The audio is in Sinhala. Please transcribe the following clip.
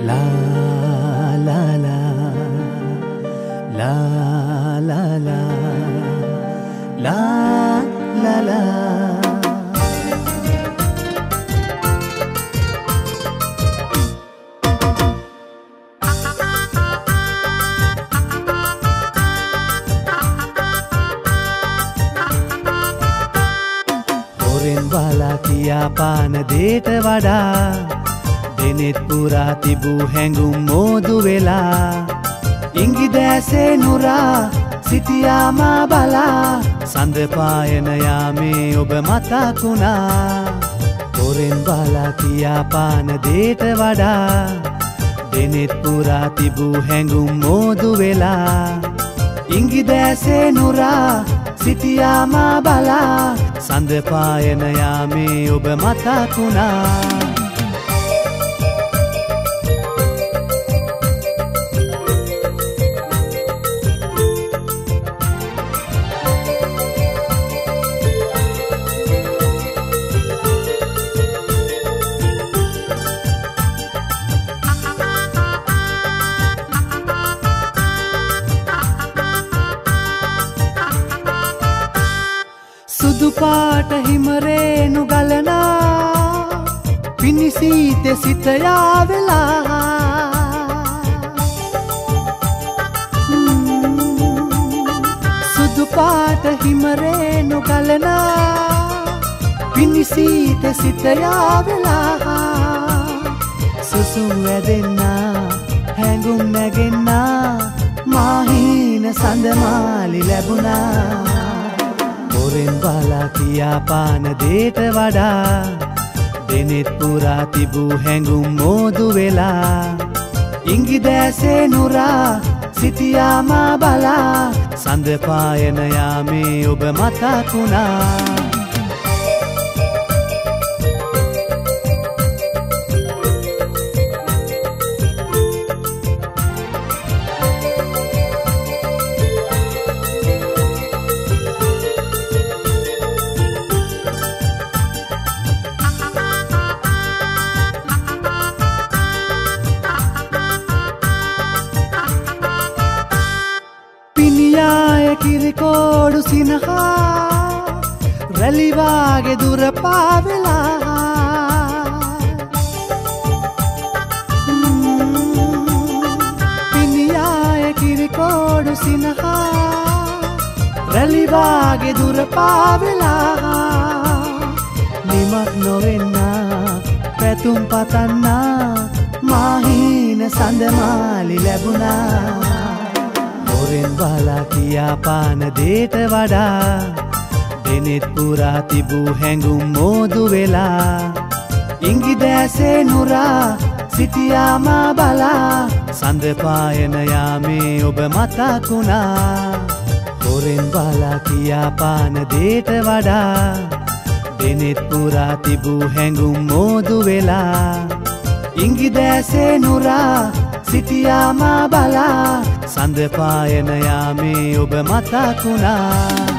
La la la. La la la. La la la. හොරෙන් බලා කියා පාන දේට වඩා දෙනෙත් පුරා තිබූ හැඟුම් මෝදු වෙලා. ඉංගි දෑසේ නුරා සිටියාමා බලා. සඳපායනයාමේ ඔබ මතකුණා හොරෙන් බලා කියා පාන දේට වඩා. දෙනෙත් පුරා තිබූ හැඟුම් මෝදු වෙලා. ඉංගි දෑසේ නුරා සිටියාමා බලා. සඳපායනයාමේ ඔබ මතකුණා සුදුපාට හිමරේනු ගලනා. පිණිසීත සිතයා වෙලා සුදුපාට හිමරේනු ගලනා. පිණිසීත සිතයා වෙලා සුසුම් වැදෙන්නා හැඟුම් නැගෙන්නා මාහීන සඳමාලි ලැබුණා. හොරෙන් බලා කියා පාන දේට වඩා දෙනෙත් පුරා තිබූ හැඟුම් මෝදු වෙලා. ඉංගි දෑසේ නුරා සිටියාමා බලා සඳපායනයාමේ ඔබ මතකුණා පිනියාය කිරිකෝඩු සිනහා රැලිවාගේ දුර පාවෙලා පිනියාය කිරිකෝඩු සිනහා රැලිවාගේ දුර පාවෙලා නිමක් නොවෙන්න පැතුම් පතන්නා මාහීන සඳමාලි ලැබුණා. හොරෙන් බලා කියා පාන දේට වඩා දෙනෙත් පුරා තිබූ හැඟුම් මෝදු වෙලා. ඉංගි දෑසේ නුරා සිටියාමා බලා සඳපායනයාමේ ඔබ මතකුණා හොරෙන් බලා කියා පාන දේට වඩා දෙනෙත් පුරා තිබූ හැඟුම් මෝදු වෙලා. ඉංගි දෑසේ නුරා සිටියාමා බලා සඳපායනයාමේ ඔබ මතකුණා